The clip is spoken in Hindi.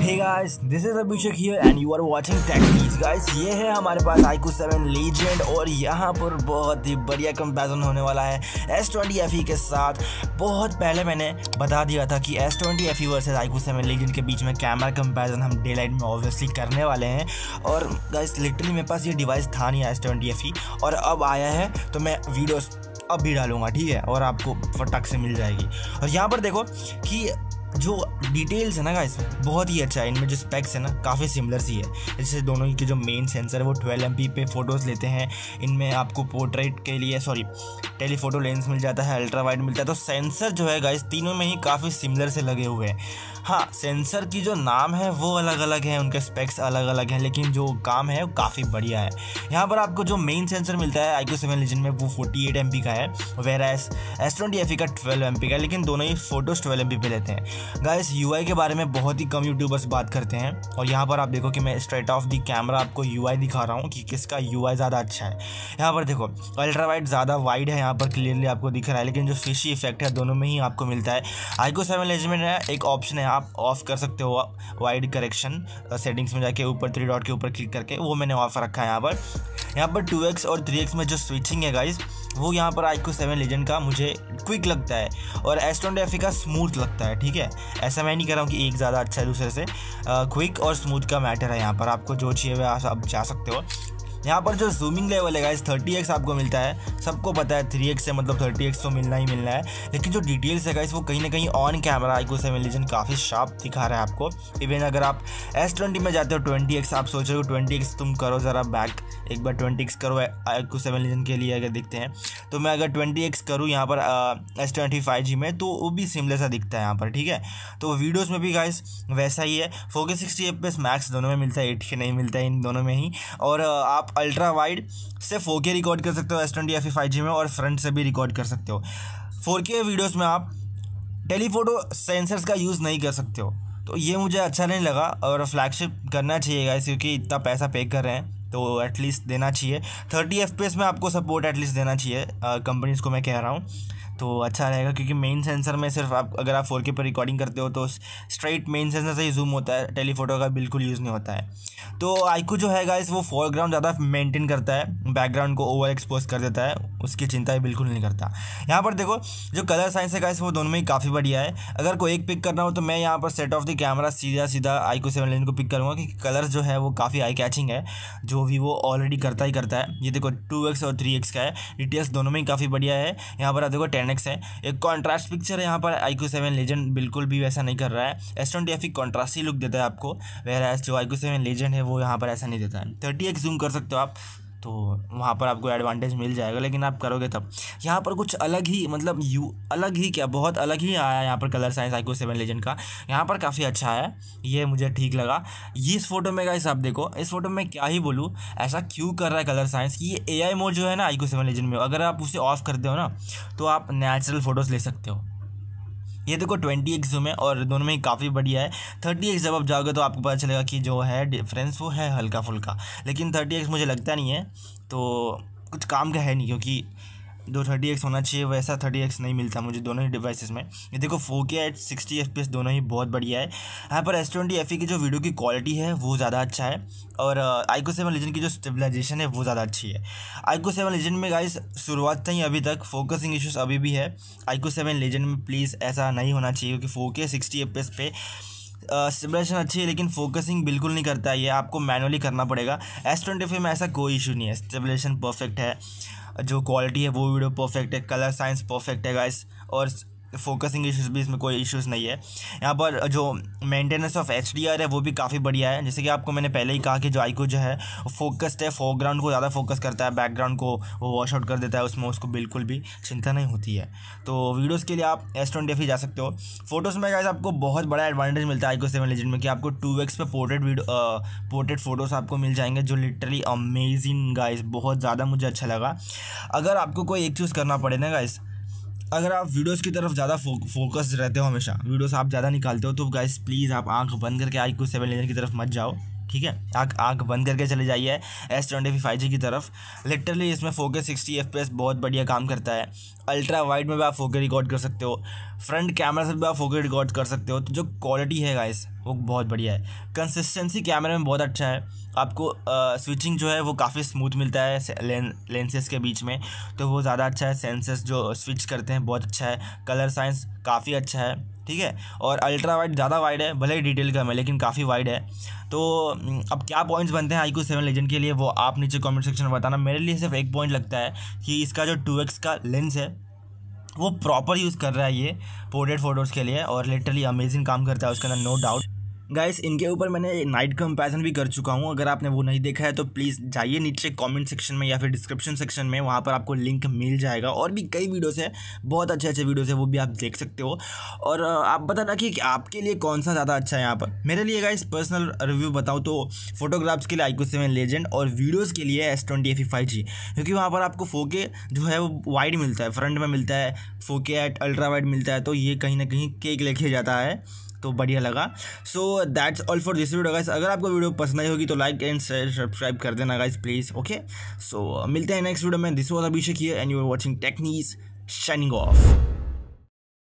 Guys, this is Abhishek here and you are watching Tech News guys. ये है हमारे पास 7 Legend और यहाँ पर बहुत ही बढ़िया कंपैरिजन होने वाला है S20 FE के साथ। बहुत पहले मैंने बता दिया था कि S20 FE versus iQOO 7 Legend के बीच में कैमरा कंपैरिजन हम डे लाइट में ऑब्वियसली करने वाले हैं। और गाइस लिटरली मेरे पास ये डिवाइस था नहीं S20 FE और अब आया है तो मैं वीडियोस अब भी डालूँगा ठीक है? और आपको फटक से मिल जाएगी। और यहाँ पर देखो कि जो डिटेल्स है ना गाइस बहुत ही अच्छा है। इनमें जो स्पेक्स है ना, काफ़ी सिमिलर सी है। जैसे दोनों के जो मेन सेंसर है, वो 12 एम पे फ़ोटोज़ लेते हैं। इनमें आपको पोर्ट्रेट के लिए सॉरी टेलीफोटो लेंस मिल जाता है अल्ट्रा वाइड मिलता है। तो सेंसर जो है गाइस तीनों में ही काफ़ी सिमिलर से लगे हुए हैं। हाँ सेंसर की जो नाम है, वो अलग अलग है, उनके स्पेक्स अलग अलग हैं, लेकिन जो काम है, वो काफ़ी बढ़िया है। यहाँ पर आपको जो मेन सेंसर मिलता है आई सेवन लीजन में, वो फोर्टी एट एम का है where S S twenty F का ट्वेल्व एम का लेकिन दोनों ही फ़ोटोज़ ट्वेल्व एम पे लेते हैं। गाइस यूआई के बारे में बहुत ही कम यूट्यूबर्स बात करते हैं और यहाँ पर आप देखो कि मैं स्ट्रेट ऑफ़ द कैमरा आपको यूआई दिखा रहा हूँ कि किसका यूआई ज़्यादा अच्छा है। यहाँ पर देखो अल्ट्रा वाइड ज़्यादा वाइड है, यहाँ पर क्लियरली आपको दिख रहा है, लेकिन जो फिशी इफ़ेक्ट है, दोनों में ही आपको मिलता है। आईको सेवन लेजन है एक ऑप्शन है, आप ऑफ़ कर सकते हो वाइड करेक्शन सेटिंग्स में जाके ऊपर थ्री डॉट के ऊपर क्लिक करके, वो मैंने ऑफ़ रखा है यहाँ पर। यहाँ पर टू और थ्री में जो स्विचिंग है गाइज़ वो यहाँ पर आईको सेवन लेजेंड का मुझे क्विक लगता है और एस ट्वेंटी एफ़ का स्मूथ लगता है, ठीक है? ऐसा मैं नहीं कर रहा हूँ कि एक ज़्यादा अच्छा है दूसरे से। क्विक और स्मूथ का मैटर है यहाँ पर। आपको जो चाहिए वह आप जा सकते हो। यहाँ पर जो जूमिंग लेवल है गाइस थर्टी एक्स आपको मिलता है। सबको पता है थ्री एक्स से मतलब थर्टी एक्स तो मिलना ही मिलना है। लेकिन जो डिटेल्स है गाइस वो कहीं ना कहीं on camera iQOO seven Legend काफ़ी शार्प दिखा रहा है आपको। इवन अगर आप एस ट्वेंटी में जाते हो ट्वेंटी एक्स आप सोच रहे हो ट्वेंटी एक्स तुम करो ज़रा बैक एक बार ट्वेंटी एक्स करो आईको सेवन लीजन के लिए अगर दिखते हैं। तो मैं अगर ट्वेंटी एक्स करूँ यहाँ पर एस ट्वेंटी फाइव जी में तो वो भी सिमलर सा दिखता है यहाँ पर, ठीक है? तो वीडियोज़ में भी गाइस वैसा ही है। फोके सिक्सटी एफ़ मैक्स दोनों में मिलता है एट के नहीं मिलता है इन दोनों में ही। और आप अल्ट्रा वाइड से फोर के रिकॉर्ड कर सकते हो S twenty F five G में, और फ्रंट से भी रिकॉर्ड कर सकते हो। फोर के वीडियोज़ में आप टेलीफोटो सेंसर्स का यूज़ नहीं कर सकते हो। तो ये मुझे अच्छा नहीं लगा, और फ्लैगशिप करना चाहिए गाइस क्योंकि इतना पैसा पे कर रहे हैं तो एटलीस्ट देना चाहिए। थर्टी एफ़ में आपको सपोर्ट एटलीस्ट देना चाहिए कंपनीज़ को मैं कह रहा हूँ। तो अच्छा रहेगा क्योंकि मेन सेंसर में सिर्फ़ आप, अगर आप फोर के पर रिकॉर्डिंग करते हो तो स्ट्राइट मेन सेंसर से ही जूम होता है टेलीफोटो का बिल्कुल यूज़ नहीं होता है। तो आईकू जो है गाइस वो फोरग्राउंड ज़्यादा मेंटेन करता है बैकग्राउंड को ओवर एक्सपोज कर देता है, उसकी चिंता ही बिल्कुल नहीं करता। यहाँ पर देखो, जो कलर साइंस है गाइस वो दोनों में ही काफ़ी बढ़िया है। अगर कोई एक पिक करना हो तो मैं यहाँ पर सेट ऑफ़ द कैमरा सीधा सीधा आईको सेवन लेन को पिक करूँगा क्योंकि कलर जो है वो काफ़ी आई कैचिंग है, जो भी वो ऑलरेडी करता ही करता है। ये देखो टू और थ्री का है डिटेल्स दोनों में ही काफ़ी बढ़िया है। यहाँ पर आप देखो टेन एक्स है। एक कॉन्ट्रास्ट पिक्चर है यहाँ पर। आई क्यू सेवन लेजेंड बिल्कुल भी वैसा नहीं कर रहा है। S twenty F contrast contrasty look देता है आपको। वेर जो आई क्यू सेवन लेजेंड है, वो यहाँ पर ऐसा नहीं देता है। थर्टी एक्स जूम कर सकते हो आप। तो वहाँ पर आपको एडवांटेज मिल जाएगा, लेकिन आप करोगे तब। यहाँ पर कुछ अलग ही मतलब यू, अलग ही क्या, बहुत अलग ही आया यहाँ पर colour science iQOO seven Legend का। यहाँ पर काफ़ी अच्छा है, ये मुझे ठीक लगा। ये इस फ़ोटो में गाइस आप देखो, इस फ़ोटो में क्या ही बोलूँ, ऐसा क्यों कर रहा है कलर साइंस कि ये एआई मोड जो है ना आईको सेवन लेजेंड में, अगर आप उसे ऑफ़ करते हो ना तो आप नेचुरल फ़ोटोज़ ले सकते हो। ये देखो ट्वेंटी एक्स जूम है और दोनों में काफ़ी बढ़िया है। थर्टी एक्स जब आप जाओगे तो आपको पता चलेगा कि जो है डिफरेंस वो है हल्का फुल्का लेकिन थर्टी एक्स मुझे लगता नहीं है तो कुछ काम का है नहीं, क्योंकि जो थर्टी एक्स होना चाहिए, वैसा थर्टी एक्स नहीं मिलता मुझे दोनों ही डिवाइसेस में। ये देखो four K at sixty F P S दोनों ही बहुत बढ़िया है। यहाँ पर एस ट्वेंटी एफ़ ई की जो वीडियो की क्वालिटी है, वो ज़्यादा अच्छा है। और आईको सेवन लीजन की जो स्टेबलाइजेशन है, वो ज़्यादा अच्छी है। आईको सेवन लीजन में गाइस शुरुआत से ही अभी तक फोकसिंग इशूज़ अभी भी है। आईको सेवन लीजन में प्लीज़ ऐसा नहीं होना चाहिए, क्योंकि four K sixty F P S पे स्टेबलाइजेशन अच्छी है, लेकिन फोकसिंग बिल्कुल नहीं करता है। ये आपको मैनुअली करना पड़ेगा। एस ट्वेंटी में ऐसा कोई इशू नहीं है। स्टेबलाइजेशन परफेक्ट है। जो क्वालिटी है वो वीडियो परफेक्ट है कलर साइंस परफेक्ट है गाइस और फोकसिंग इशूज़ भी इसमें कोई इश्यूज़ नहीं है। यहाँ पर जो मेंटेनेंस ऑफ़ एच है, वो भी काफ़ी बढ़िया है। जैसे कि आपको मैंने पहले ही कहा कि जो आईको जो है फोकस्ड है फोरग्राउंड को ज़्यादा फोकस करता है बैकग्राउंड को वो वॉश आउट कर देता है, उसमें उसको बिल्कुल भी चिंता नहीं होती है। तो वीडियोज़ के लिए आप एस ट्वेंटी ही जा सकते हो। फ़ोटोज़ में गाइज़ आपको बहुत बड़ा एडवांटेज मिलता है आईको सेवन लेजेंड में कि आपको टू एक्स पे पोर्ट्रेट पोर्ट्रेट फ़ोटोज़ आपको मिल जाएँगे, जो लिटरली अमेजिंग गाइज़ बहुत ज़्यादा मुझे अच्छा लगा। अगर आपको कोई एक चूज़ करना पड़े ना गाइज़ अगर आप वीडियोस की तरफ़ ज़्यादा फो, फोकस रहते हो हमेशा वीडियोस आप ज़्यादा निकालते हो तो गाइस प्लीज़ आप आँख बंद करके आई को सेवन लेजन की तरफ़ मत जाओ। ठीक है? आग आग बंद करके चले जाइए एस ट्वेंटी फाइव जी की तरफ़। लिटरली इसमें फोके सिक्सटी एफ़ बहुत बढ़िया काम करता है। अल्ट्रा वाइड में भी आप फोके रिकॉर्ड कर सकते हो। फ्रंट कैमरा से भी आप फोके रिकॉर्ड कर सकते हो। तो जो क्वालिटी है गाइस वो बहुत बढ़िया है। कंसिस्टेंसी कैमरे में बहुत अच्छा है। आपको आ, स्विचिंग जो है वो काफ़ी स्मूथ मिलता है लें, लेंसेज के बीच में। तो वो ज़्यादा अच्छा है। सेंसेस जो स्विच करते हैं बहुत अच्छा है। कलर साइंस काफ़ी अच्छा है। ठीक है? और अल्ट्रा वाइड ज़्यादा वाइड है, भले ही डिटेल कम है, लेकिन काफ़ी वाइड है। तो अब क्या पॉइंट्स बनते हैं आईक्यू सेवन लेजेंड के लिए, वो आप नीचे कमेंट सेक्शन में बताना। मेरे लिए सिर्फ़ एक पॉइंट लगता है कि इसका जो टू एक्स का लेंस है, वो प्रॉपर यूज़ कर रहा है ये पोर्ट्रेट फ़ोटोज़ के लिए, और लिटरली अमेजिंग काम करता है उसके अंदर नो डाउट गाइस इनके ऊपर मैंने नाइट कंपैरिजन भी कर चुका हूँ। अगर आपने वो नहीं देखा है तो प्लीज़ जाइए नीचे कमेंट सेक्शन में या फिर डिस्क्रिप्शन सेक्शन में, वहाँ पर आपको लिंक मिल जाएगा। और भी कई वीडियोस हैं, बहुत अच्छे अच्छे वीडियोस हैं, वो भी आप देख सकते हो। और आप बताना कि आपके लिए कौन सा ज़्यादा अच्छा है यहाँ पर? मेरे लिए गाइस पर्सनल रिव्यू बताऊँ तो फोटोग्राफ्स के लिए आईको सेवन लेजेंड और वीडियोज़ के लिए S twenty F five G क्योंकि वहाँ पर आपको फोके जो है, वो वाइड मिलता है फ्रंट में मिलता है फोके एट अल्ट्रा वाइड मिलता है तो ये कहीं ना कहीं केक लेके जाता है। तो बढ़िया लगा। So that's all for this video guys अगर आपको वीडियो पसंद आई होगी तो लाइक एंड शेयर सब्सक्राइब कर देना गाइस प्लीज़ ओके सो मिलते हैं नेक्स्ट वीडियो में। This was Abhishek and you are watching techniques shining of